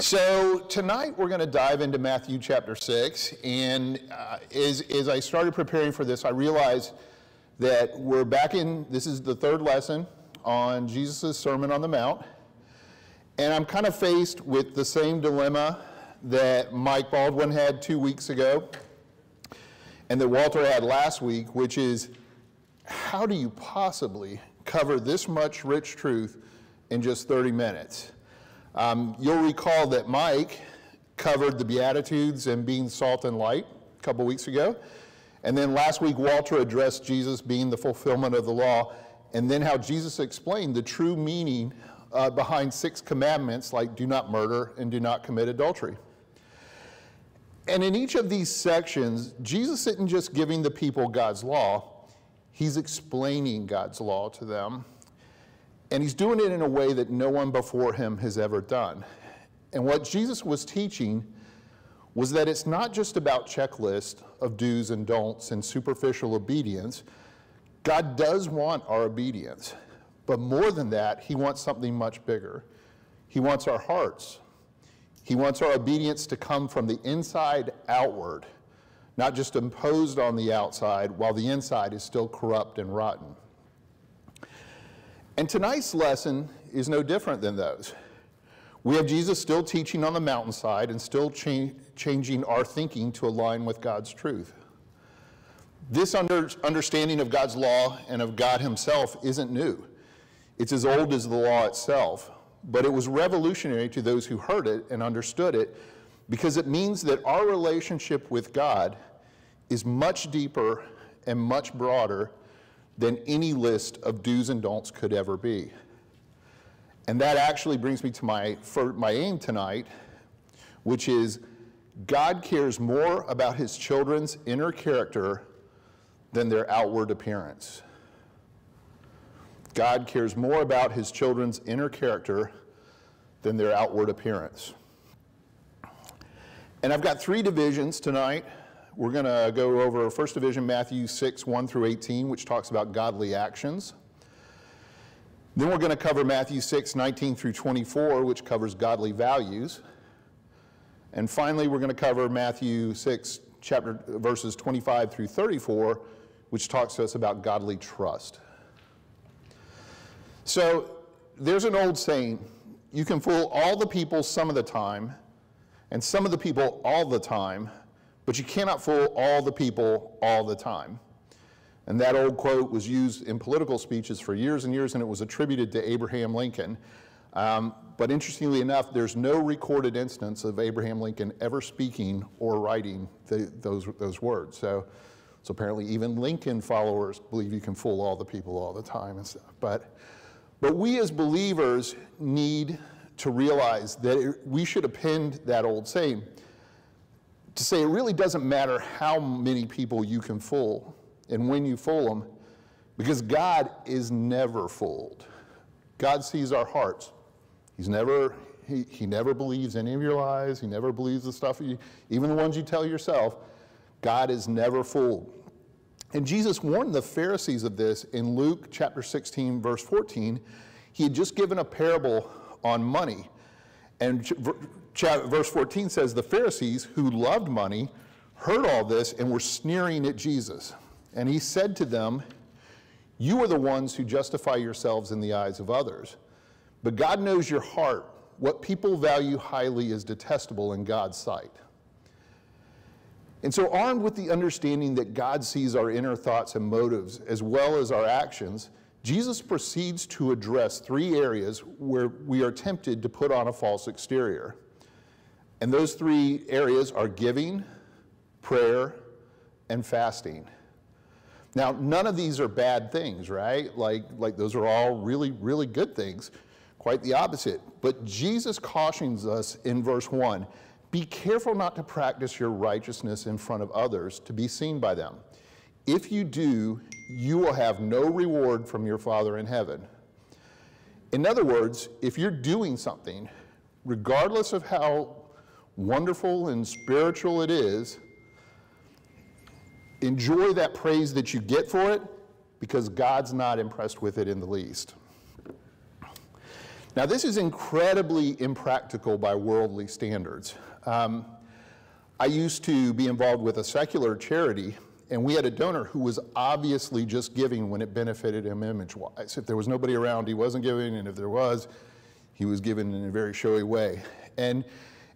So tonight we're going to dive into Matthew chapter 6. And uh, as, as I started preparing for this, I realized that we're back in, this is the third lesson on Jesus' Sermon on the Mount. And I'm kind of faced with the same dilemma that Mike Baldwin had two weeks ago and that Walter had last week, which is how do you possibly cover this much rich truth in just 30 minutes? Um, you'll recall that Mike covered the Beatitudes and being salt and light a couple weeks ago. And then last week, Walter addressed Jesus being the fulfillment of the law, and then how Jesus explained the true meaning uh, behind six commandments like do not murder and do not commit adultery. And in each of these sections, Jesus isn't just giving the people God's law, he's explaining God's law to them. And he's doing it in a way that no one before him has ever done. And what Jesus was teaching was that it's not just about checklist of do's and don'ts and superficial obedience. God does want our obedience. But more than that, he wants something much bigger. He wants our hearts. He wants our obedience to come from the inside outward, not just imposed on the outside while the inside is still corrupt and rotten. And tonight's lesson is no different than those. We have Jesus still teaching on the mountainside and still cha changing our thinking to align with God's truth. This under understanding of God's law and of God Himself isn't new. It's as old as the law itself, but it was revolutionary to those who heard it and understood it because it means that our relationship with God is much deeper and much broader than any list of do's and don'ts could ever be. And that actually brings me to my, my aim tonight, which is God cares more about his children's inner character than their outward appearance. God cares more about his children's inner character than their outward appearance. And I've got three divisions tonight. We're going to go over First Division, Matthew 6, 1 through 18, which talks about godly actions. Then we're going to cover Matthew 6, 19 through 24, which covers godly values. And finally, we're going to cover Matthew 6, chapter verses 25 through 34, which talks to us about godly trust. So there's an old saying you can fool all the people some of the time, and some of the people all the time, but you cannot fool all the people all the time. And that old quote was used in political speeches for years and years, and it was attributed to Abraham Lincoln. Um, but interestingly enough, there's no recorded instance of Abraham Lincoln ever speaking or writing the, those, those words. So, so apparently even Lincoln followers believe you can fool all the people all the time and stuff. But, but we as believers need to realize that it, we should append that old saying to say it really doesn't matter how many people you can fool and when you fool them, because God is never fooled. God sees our hearts. He's never, he, he never believes any of your lies. He never believes the stuff, you, even the ones you tell yourself. God is never fooled. And Jesus warned the Pharisees of this in Luke chapter 16, verse 14. He had just given a parable on money. And verse 14 says, The Pharisees who loved money heard all this and were sneering at Jesus. And he said to them, You are the ones who justify yourselves in the eyes of others. But God knows your heart. What people value highly is detestable in God's sight. And so, armed with the understanding that God sees our inner thoughts and motives as well as our actions, Jesus proceeds to address three areas where we are tempted to put on a false exterior. And those three areas are giving, prayer, and fasting. Now, none of these are bad things, right? Like, like those are all really, really good things. Quite the opposite. But Jesus cautions us in verse 1 be careful not to practice your righteousness in front of others to be seen by them. If you do, you will have no reward from your Father in heaven. In other words, if you're doing something, regardless of how wonderful and spiritual it is, enjoy that praise that you get for it because God's not impressed with it in the least. Now, this is incredibly impractical by worldly standards. Um, I used to be involved with a secular charity, and we had a donor who was obviously just giving when it benefited him image wise. If there was nobody around, he wasn't giving, and if there was, he was giving in a very showy way. And,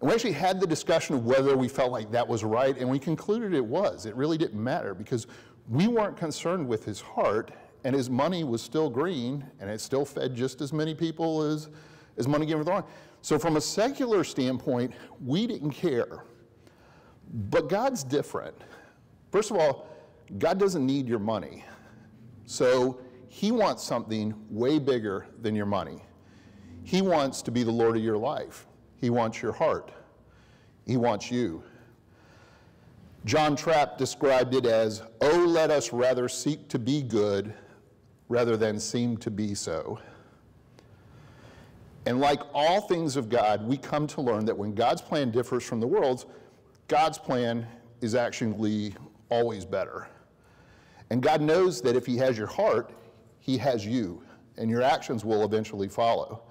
and we actually had the discussion of whether we felt like that was right, and we concluded it was. It really didn't matter because we weren't concerned with his heart, and his money was still green, and it still fed just as many people as, as money given for the So from a secular standpoint, we didn't care. But God's different. First of all, God doesn't need your money. So he wants something way bigger than your money. He wants to be the Lord of your life. He wants your heart. He wants you. John Trapp described it as, Oh, let us rather seek to be good rather than seem to be so. And like all things of God, we come to learn that when God's plan differs from the world's, God's plan is actually always better. And God knows that if He has your heart, He has you, and your actions will eventually follow.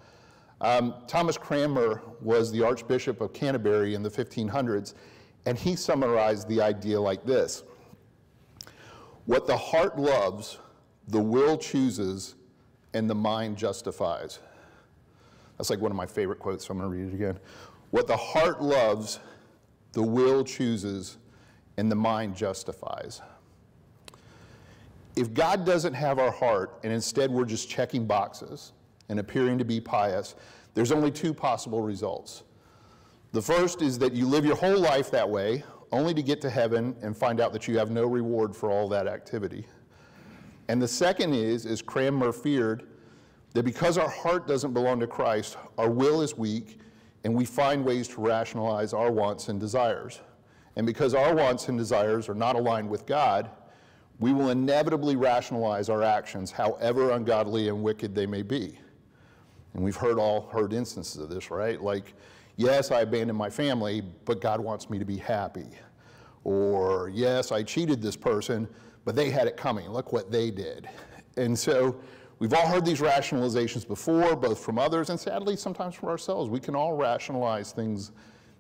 Um, Thomas Cranmer was the Archbishop of Canterbury in the 1500s, and he summarized the idea like this What the heart loves, the will chooses, and the mind justifies. That's like one of my favorite quotes, so I'm going to read it again. What the heart loves, the will chooses, and the mind justifies. If God doesn't have our heart, and instead we're just checking boxes and appearing to be pious, there's only two possible results. The first is that you live your whole life that way, only to get to heaven and find out that you have no reward for all that activity. And the second is, as Cranmer feared, that because our heart doesn't belong to Christ, our will is weak, and we find ways to rationalize our wants and desires. And because our wants and desires are not aligned with God, we will inevitably rationalize our actions, however ungodly and wicked they may be. And we've heard all heard instances of this, right? Like, yes, I abandoned my family, but God wants me to be happy. Or, yes, I cheated this person, but they had it coming. Look what they did. And so we've all heard these rationalizations before, both from others and sadly sometimes from ourselves. We can all rationalize things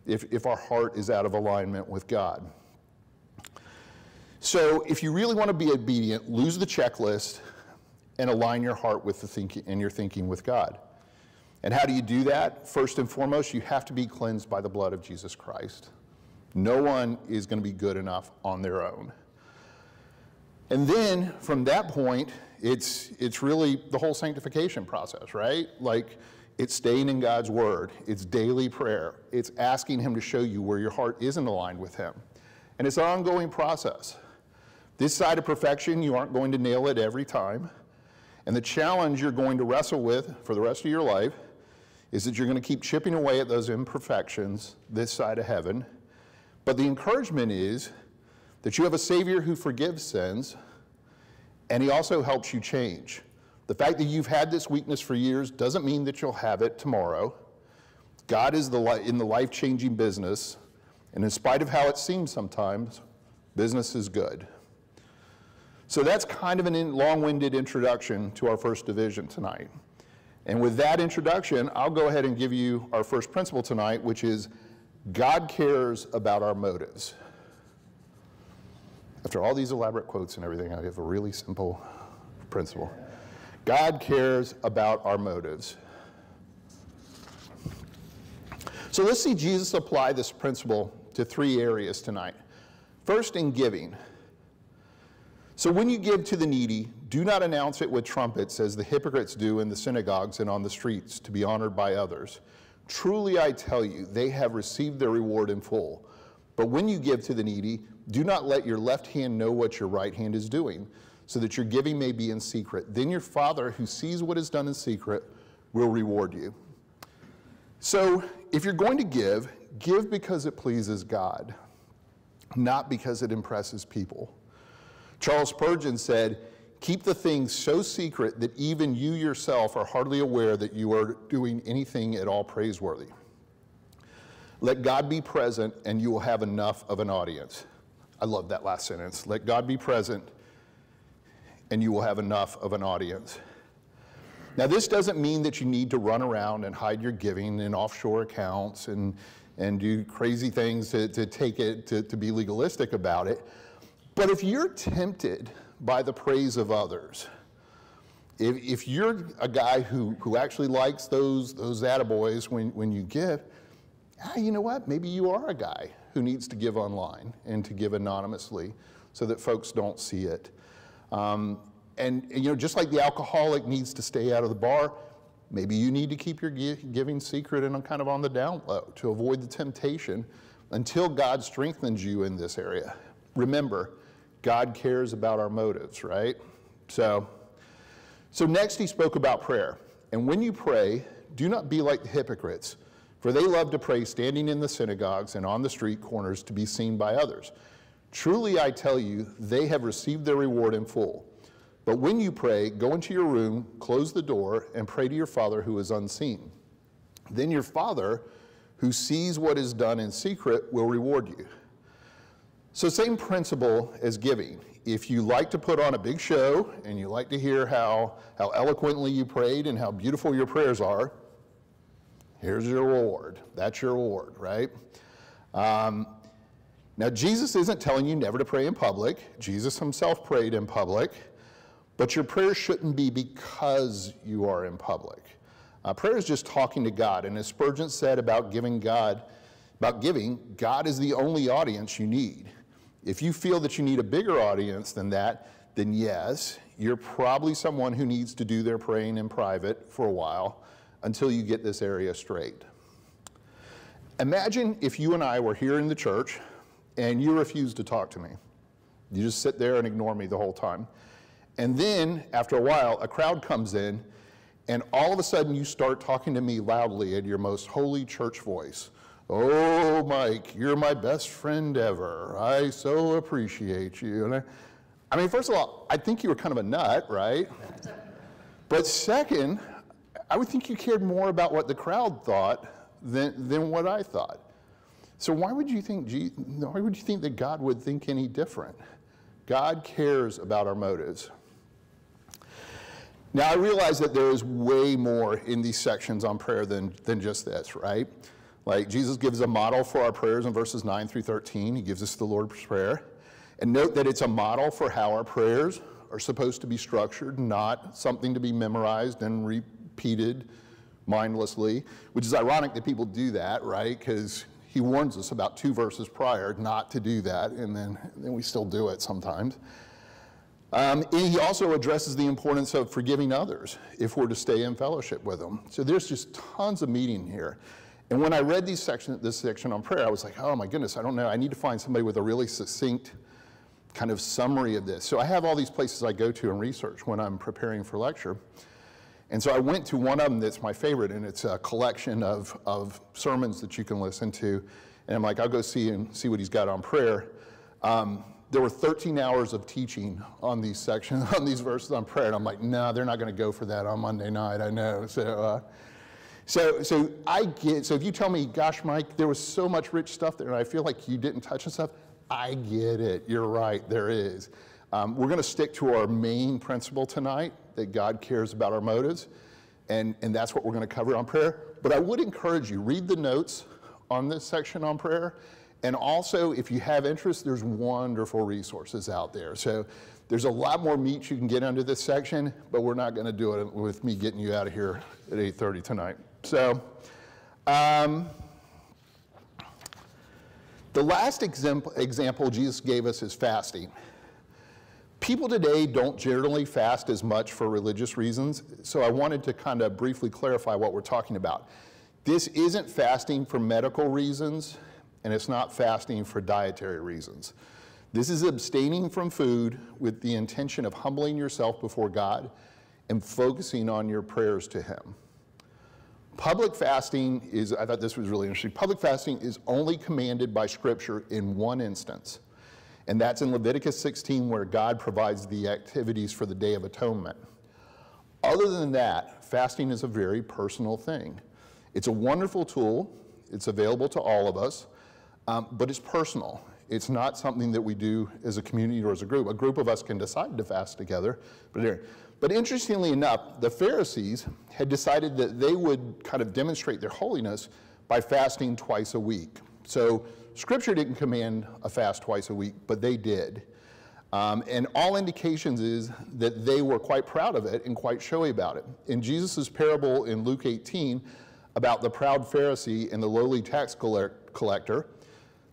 if, if our heart is out of alignment with God. So if you really want to be obedient, lose the checklist and align your heart with the thinking and your thinking with God. And how do you do that? First and foremost, you have to be cleansed by the blood of Jesus Christ. No one is going to be good enough on their own. And then from that point, it's, it's really the whole sanctification process, right? Like it's staying in God's word, it's daily prayer, it's asking Him to show you where your heart isn't aligned with Him. And it's an ongoing process. This side of perfection, you aren't going to nail it every time. And the challenge you're going to wrestle with for the rest of your life is that you're going to keep chipping away at those imperfections this side of heaven. But the encouragement is that you have a Savior who forgives sins, and He also helps you change. The fact that you've had this weakness for years doesn't mean that you'll have it tomorrow. God is the in the life changing business, and in spite of how it seems sometimes, business is good. So that's kind of a long winded introduction to our first division tonight. And with that introduction, I'll go ahead and give you our first principle tonight, which is God cares about our motives. After all these elaborate quotes and everything, I have a really simple principle. God cares about our motives. So let's see Jesus apply this principle to three areas tonight. First, in giving. So when you give to the needy, do not announce it with trumpets as the hypocrites do in the synagogues and on the streets to be honored by others. Truly I tell you, they have received their reward in full. But when you give to the needy, do not let your left hand know what your right hand is doing, so that your giving may be in secret. Then your Father, who sees what is done in secret, will reward you. So if you're going to give, give because it pleases God, not because it impresses people. Charles Spurgeon said, Keep the things so secret that even you yourself are hardly aware that you are doing anything at all praiseworthy. Let God be present, and you will have enough of an audience. I love that last sentence. Let God be present, and you will have enough of an audience. Now, this doesn't mean that you need to run around and hide your giving in offshore accounts and, and do crazy things to, to take it, to, to be legalistic about it. But if you're tempted by the praise of others, if, if you're a guy who, who actually likes those, those attaboys when, when you give, ah, you know what? Maybe you are a guy who needs to give online and to give anonymously so that folks don't see it. Um, and, you know, just like the alcoholic needs to stay out of the bar, maybe you need to keep your giving secret and kind of on the down low to avoid the temptation until God strengthens you in this area. Remember, God cares about our motives, right? So, so next he spoke about prayer. And when you pray, do not be like the hypocrites, for they love to pray standing in the synagogues and on the street corners to be seen by others. Truly I tell you, they have received their reward in full. But when you pray, go into your room, close the door, and pray to your Father who is unseen. Then your Father, who sees what is done in secret, will reward you. So, same principle as giving. If you like to put on a big show and you like to hear how, how eloquently you prayed and how beautiful your prayers are, here's your reward. That's your reward, right? Um, now, Jesus isn't telling you never to pray in public. Jesus himself prayed in public. But your prayer shouldn't be because you are in public. Uh, prayer is just talking to God. And as Spurgeon said about giving God, about giving, God is the only audience you need. If you feel that you need a bigger audience than that, then yes, you're probably someone who needs to do their praying in private for a while until you get this area straight. Imagine if you and I were here in the church and you refused to talk to me. You just sit there and ignore me the whole time. And then, after a while, a crowd comes in, and all of a sudden you start talking to me loudly in your most holy church voice. Oh, Mike, you're my best friend ever. I so appreciate you. And I, I mean, first of all, I think you were kind of a nut, right? but second, I would think you cared more about what the crowd thought than, than what I thought. So why would you think why would you think that God would think any different? God cares about our motives. Now, I realize that there is way more in these sections on prayer than, than just this, right? Like, Jesus gives a model for our prayers in verses 9 through 13. He gives us the Lord's Prayer. And note that it's a model for how our prayers are supposed to be structured, not something to be memorized and repeated mindlessly, which is ironic that people do that, right? Because he warns us about two verses prior not to do that, and then, then we still do it sometimes. Um, he also addresses the importance of forgiving others if we're to stay in fellowship with them. So there's just tons of meaning here. And when I read these section, this section on prayer, I was like, oh my goodness, I don't know. I need to find somebody with a really succinct kind of summary of this. So I have all these places I go to and research when I'm preparing for lecture. And so I went to one of them that's my favorite, and it's a collection of, of sermons that you can listen to. And I'm like, I'll go see and see what he's got on prayer. Um, there were 13 hours of teaching on these sections, on these verses on prayer. And I'm like, no, they're not going to go for that on Monday night. I know. So, uh, so, so I get, so if you tell me, gosh, Mike, there was so much rich stuff there and I feel like you didn't touch on stuff, I get it. You're right. There is. Um, we're going to stick to our main principle tonight that God cares about our motives. And, and that's what we're going to cover on prayer. But I would encourage you, read the notes on this section on prayer and also, if you have interest, there's wonderful resources out there. So there's a lot more meat you can get under this section, but we're not going to do it with me getting you out of here at 8.30 tonight. So um, the last example, example Jesus gave us is fasting. People today don't generally fast as much for religious reasons, so I wanted to kind of briefly clarify what we're talking about. This isn't fasting for medical reasons and it's not fasting for dietary reasons. This is abstaining from food with the intention of humbling yourself before God and focusing on your prayers to Him. Public fasting is, I thought this was really interesting. Public fasting is only commanded by Scripture in one instance, and that's in Leviticus 16, where God provides the activities for the Day of Atonement. Other than that, fasting is a very personal thing. It's a wonderful tool, it's available to all of us. Um, but it's personal. It's not something that we do as a community or as a group. A group of us can decide to fast together, but, But interestingly enough, the Pharisees had decided that they would kind of demonstrate their holiness by fasting twice a week. So Scripture didn't command a fast twice a week, but they did. Um, and all indications is that they were quite proud of it and quite showy about it. In Jesus' parable in Luke 18 about the proud Pharisee and the lowly tax collector,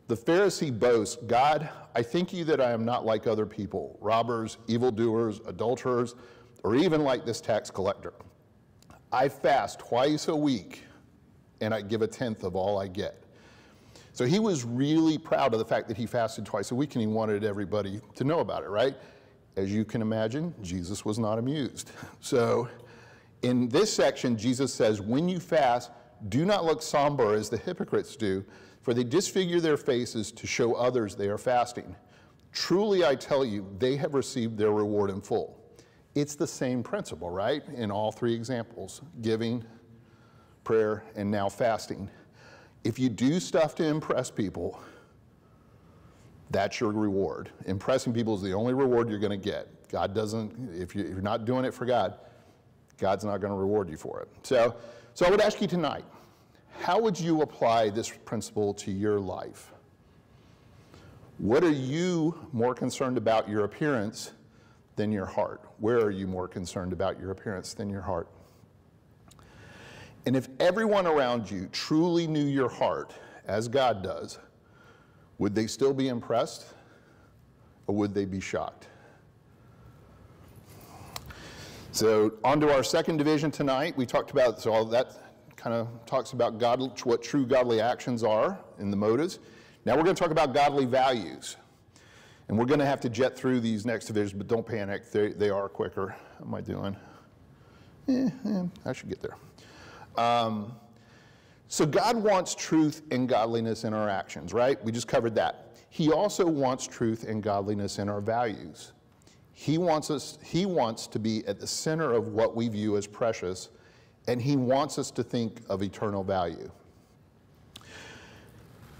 the Pharisee boasts, God, I thank you that I am not like other people, robbers, evildoers, adulterers, or even like this tax collector. I fast twice a week and I give a tenth of all I get. So he was really proud of the fact that he fasted twice a week and he wanted everybody to know about it, right? As you can imagine, Jesus was not amused. So in this section, Jesus says, When you fast, do not look somber as the hypocrites do, for they disfigure their faces to show others they are fasting. Truly, I tell you, they have received their reward in full. It's the same principle, right? In all three examples giving, prayer, and now fasting if you do stuff to impress people, that's your reward. Impressing people is the only reward you're going to get. God doesn't, if, you, are not doing it for God, God's not going to reward you for it. So, so I would ask you tonight, how would you apply this principle to your life? What are you more concerned about your appearance than your heart? Where are you more concerned about your appearance than your heart? And if everyone around you truly knew your heart as God does, would they still be impressed or would they be shocked? So, on to our second division tonight. We talked about, so all that kind of talks about God, what true godly actions are in the motives. Now we're going to talk about godly values. And we're going to have to jet through these next divisions, but don't panic. They, they are quicker. How am I doing? Eh, eh, I should get there. Um, so God wants truth and godliness in our actions, right? We just covered that. He also wants truth and godliness in our values. He wants us he wants to be at the center of what we view as precious and he wants us to think of eternal value.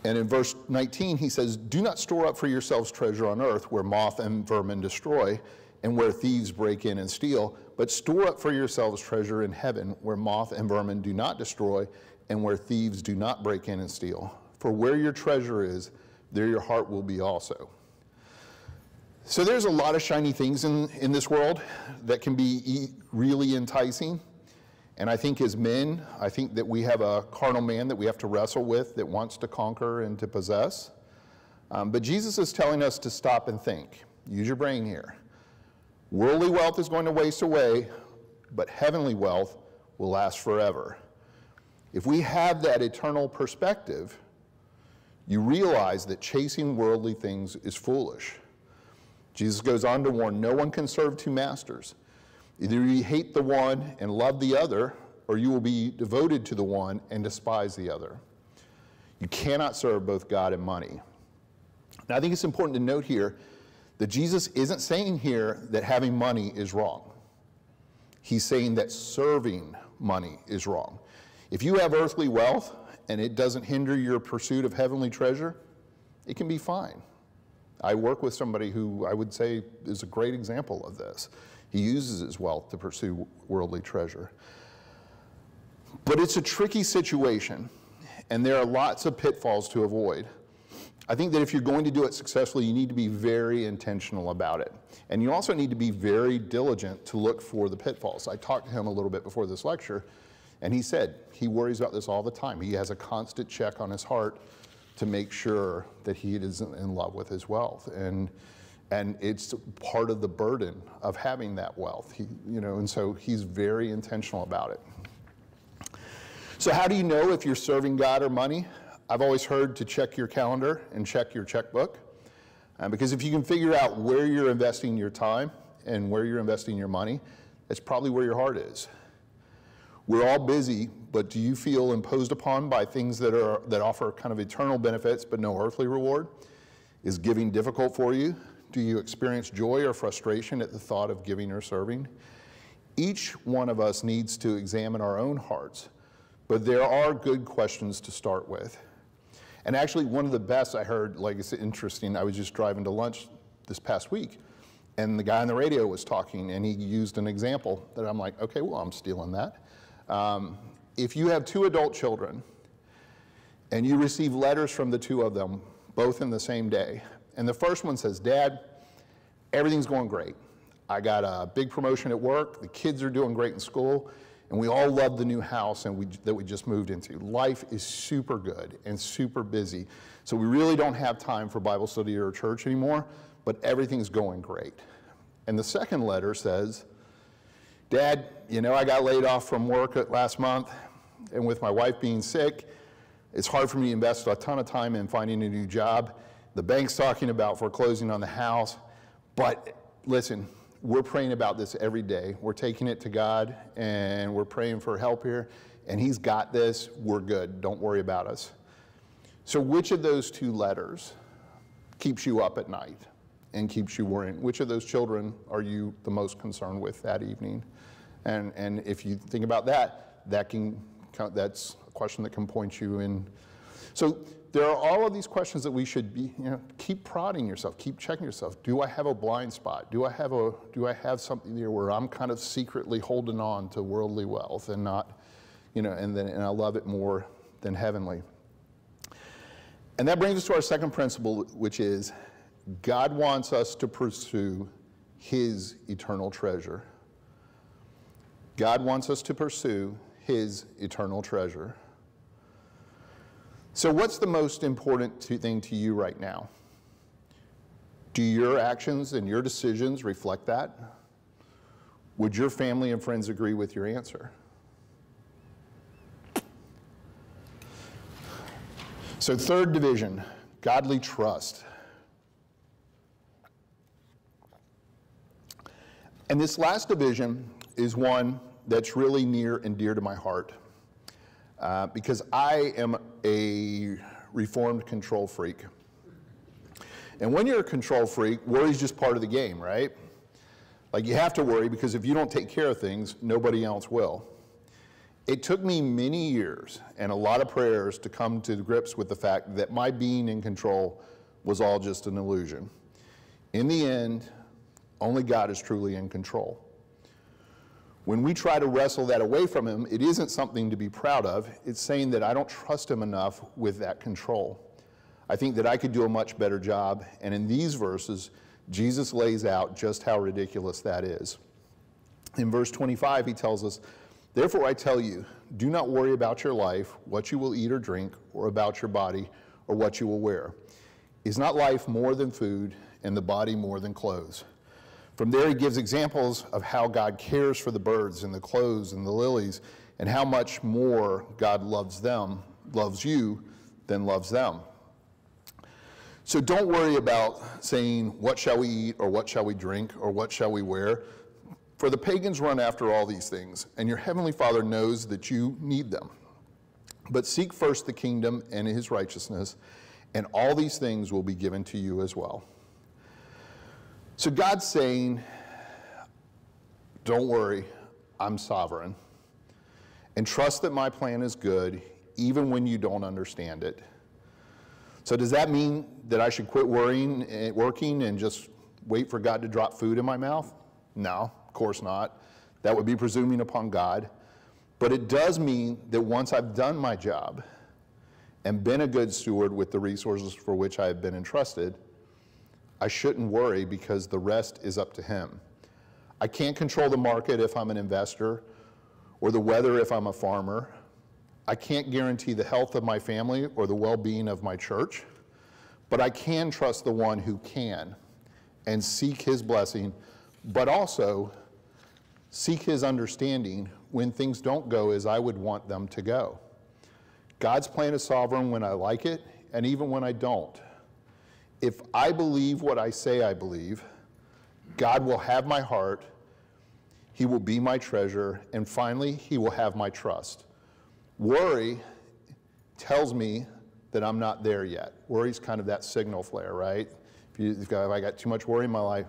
And in verse 19 he says, "Do not store up for yourselves treasure on earth where moth and vermin destroy and where thieves break in and steal, but store up for yourselves treasure in heaven where moth and vermin do not destroy and where thieves do not break in and steal. For where your treasure is, there your heart will be also. So there's a lot of shiny things in, in this world that can be really enticing. And I think as men, I think that we have a carnal man that we have to wrestle with that wants to conquer and to possess. Um, but Jesus is telling us to stop and think. Use your brain here. Worldly wealth is going to waste away, but heavenly wealth will last forever. If we have that eternal perspective, you realize that chasing worldly things is foolish. Jesus goes on to warn no one can serve two masters. Either you hate the one and love the other, or you will be devoted to the one and despise the other. You cannot serve both God and money. Now, I think it's important to note here that Jesus isn't saying here that having money is wrong. He's saying that serving money is wrong. If you have earthly wealth and it doesn't hinder your pursuit of heavenly treasure, it can be fine. I work with somebody who I would say is a great example of this. He uses his wealth to pursue worldly treasure. But it's a tricky situation, and there are lots of pitfalls to avoid. I think that if you're going to do it successfully, you need to be very intentional about it. And you also need to be very diligent to look for the pitfalls. I talked to him a little bit before this lecture, and he said he worries about this all the time. He has a constant check on his heart to make sure that he isn't in love with his wealth. And, and it's part of the burden of having that wealth. He, you know, and so he's very intentional about it. So how do you know if you're serving God or money? I've always heard to check your calendar and check your checkbook. Um, because if you can figure out where you're investing your time and where you're investing your money, that's probably where your heart is. We're all busy, but do you feel imposed upon by things that, are, that offer kind of eternal benefits but no earthly reward? Is giving difficult for you? Do you experience joy or frustration at the thought of giving or serving? Each one of us needs to examine our own hearts, but there are good questions to start with. And actually, one of the best I heard, like it's interesting, I was just driving to lunch this past week, And the guy on the radio was talking, and he used an example that I'm like, okay, well, I'm stealing that. Um, if you have two adult children, and you receive letters from the two of them, both in the same day, and the first one says, Dad, everything's going great. I got a big promotion at work, the kids are doing great in school, and we all love the new house and we, that we just moved into. Life is super good and super busy. So we really don't have time for Bible study or church anymore, but everything's going great. And the second letter says, Dad, you know, I got laid off from work last month, and with my wife being sick, it's hard for me to invest a ton of time in finding a new job. The bank's talking about foreclosing on the house. But listen, we're praying about this every day. We're taking it to God and we're praying for help here. And He's got this. We're good. Don't worry about us. So, which of those two letters keeps you up at night and keeps you worrying? Which of those children are you the most concerned with that evening? And, and if you think about that, that can, that's a question that can point you in. So, there are all of these questions that we should be, you know, keep prodding yourself, keep checking yourself. Do I have a blind spot? Do I have a, do I have something there where I'm kind of secretly holding on to worldly wealth and not, you know, and then and I love it more than heavenly. And that brings us to our second principle, which is God wants us to pursue his eternal treasure. God wants us to pursue his eternal treasure. So, what's the most important thing to you right now? Do your actions and your decisions reflect that? Would your family and friends agree with your answer? So, third division godly trust. And this last division is one that's really near and dear to my heart. Uh, because I am a reformed control freak. And when you're a control freak, worry's just part of the game, right? Like you have to worry because if you don't take care of things, nobody else will. It took me many years and a lot of prayers to come to grips with the fact that my being in control was all just an illusion. In the end, only God is truly in control. When we try to wrestle that away from him, it isn't something to be proud of. It's saying that I don't trust him enough with that control. I think that I could do a much better job. And in these verses, Jesus lays out just how ridiculous that is. In verse 25, he tells us, Therefore I tell you, do not worry about your life, what you will eat or drink, or about your body, or what you will wear. Is not life more than food, and the body more than clothes? From there, he gives examples of how God cares for the birds and the clothes and the lilies, and how much more God loves them, loves you, than loves them. So don't worry about saying, What shall we eat, or what shall we drink, or what shall we wear? For the pagans run after all these things, and your heavenly Father knows that you need them. But seek first the kingdom and his righteousness, and all these things will be given to you as well. So God's saying, don't worry, I'm sovereign. And trust that my plan is good, even when you don't understand it. So does that mean that I should quit worrying, eh, working and just wait for God to drop food in my mouth? No, of course not. That would be presuming upon God. But it does mean that once I've done my job and been a good steward with the resources for which I have been entrusted, I shouldn't worry because the rest is up to him. I can't control the market if I'm an investor or the weather if I'm a farmer. I can't guarantee the health of my family or the well being of my church, but I can trust the one who can and seek his blessing, but also seek his understanding when things don't go as I would want them to go. God's plan is sovereign when I like it and even when I don't if I believe what I say I believe, God will have my heart, He will be my treasure, and finally, He will have my trust. Worry tells me that I'm not there yet. Worry's kind of that signal flare, right? If, you, if I got too much worry in my life,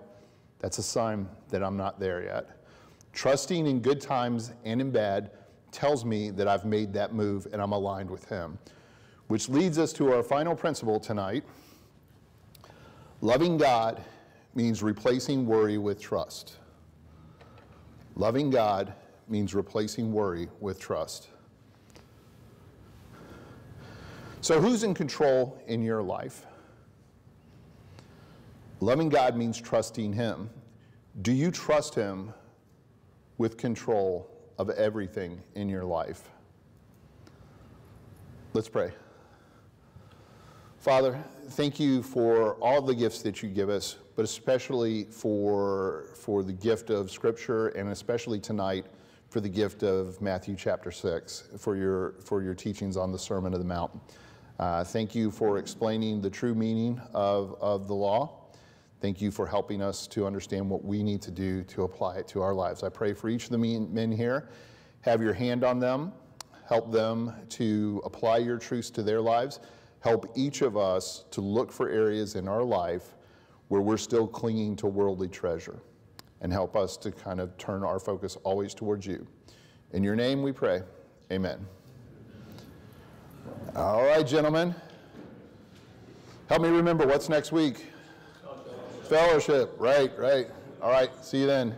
that's a sign that I'm not there yet. Trusting in good times and in bad tells me that I've made that move and I'm aligned with Him. Which leads us to our final principle tonight. Loving God means replacing worry with trust. Loving God means replacing worry with trust. So, who's in control in your life? Loving God means trusting Him. Do you trust Him with control of everything in your life? Let's pray. Father, thank you for all the gifts that you give us, but especially for, for the gift of Scripture, and especially tonight for the gift of Matthew chapter 6, for your, for your teachings on the Sermon of the Mount. Uh, thank you for explaining the true meaning of, of the law. Thank you for helping us to understand what we need to do to apply it to our lives. I pray for each of the men here. Have your hand on them, help them to apply your truths to their lives help each of us to look for areas in our life where we're still clinging to worldly treasure and help us to kind of turn our focus always towards you. In your name we pray. Amen. All right, gentlemen. Help me remember what's next week? Fellowship. Fellowship. Right, right. All right. See you then.